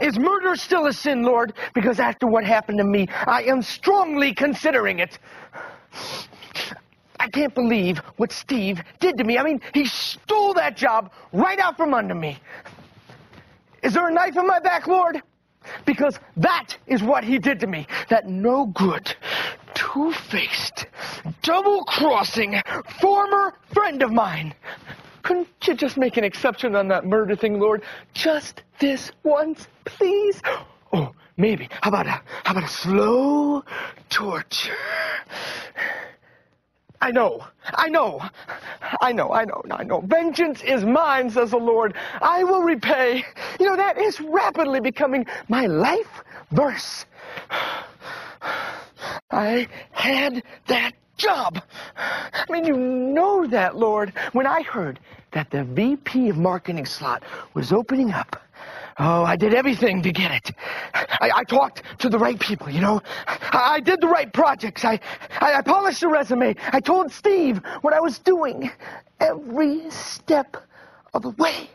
Is murder still a sin, Lord? Because after what happened to me, I am strongly considering it. I can't believe what Steve did to me. I mean, he stole that job right out from under me. Is there a knife in my back, Lord? Because that is what he did to me. That no good, two faced, double crossing former friend of mine. Couldn't you just make an exception on that murder thing, Lord? Just this once, please? Oh, maybe. How about a, how about a slow torture? I know, I know, I know, I know, I know. Vengeance is mine, says the Lord. I will repay. You know, that is rapidly becoming my life verse. I had that job. I mean, you know that, Lord. When I heard that the VP of marketing slot was opening up, Oh, I did everything to get it. I, I talked to the right people, you know. I, I did the right projects. I, I, I polished the resume. I told Steve what I was doing every step of the way.